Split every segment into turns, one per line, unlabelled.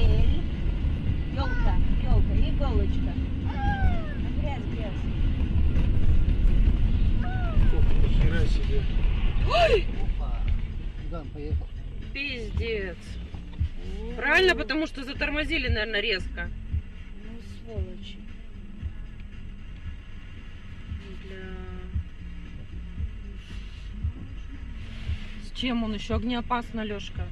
Эль. Елка, елка, иголочка. Грязь, грязь.
Нихера себе.
Опа. Куда он поехал?
Пиздец. Правильно, потому что затормозили, наверное, резко.
Ну, сволочи.
Бля. С чем он еще огнеопасно, Лешка?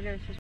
Бля, сейчас.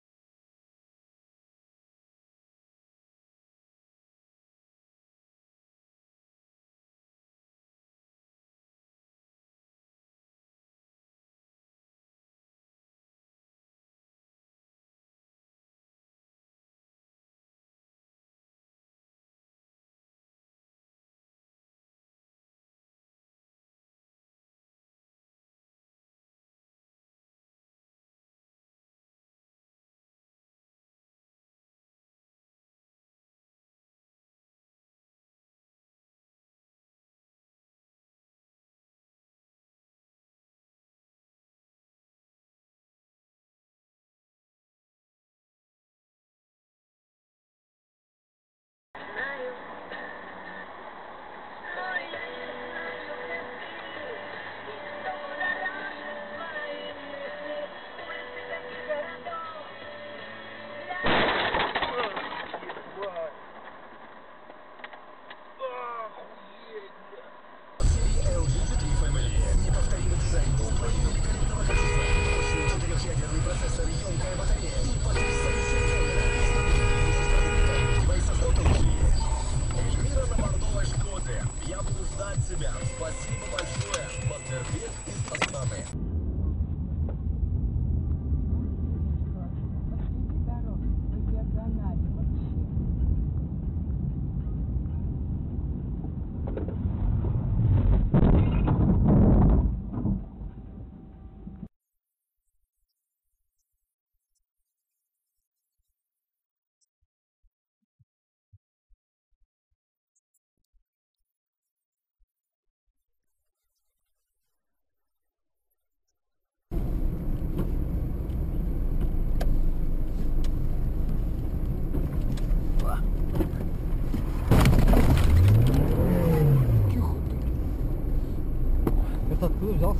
ça peut,
genre.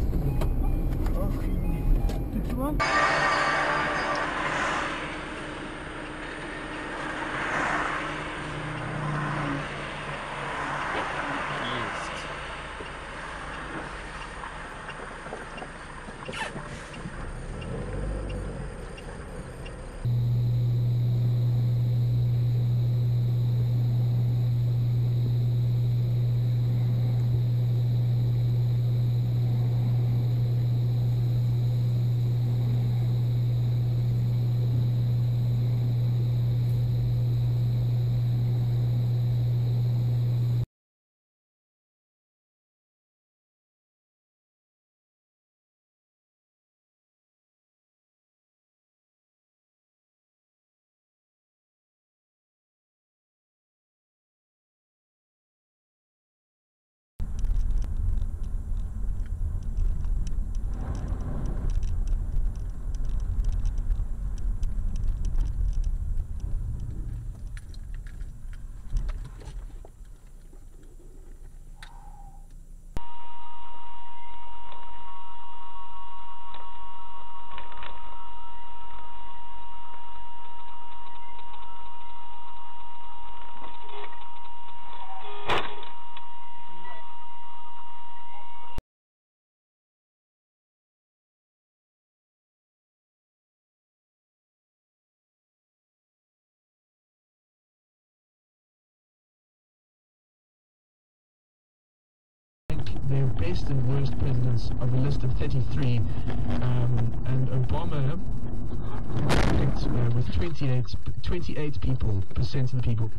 Tu
the best and worst presidents of a list of 33, um, and Obama picked uh, with 28, 28 people, percent of the people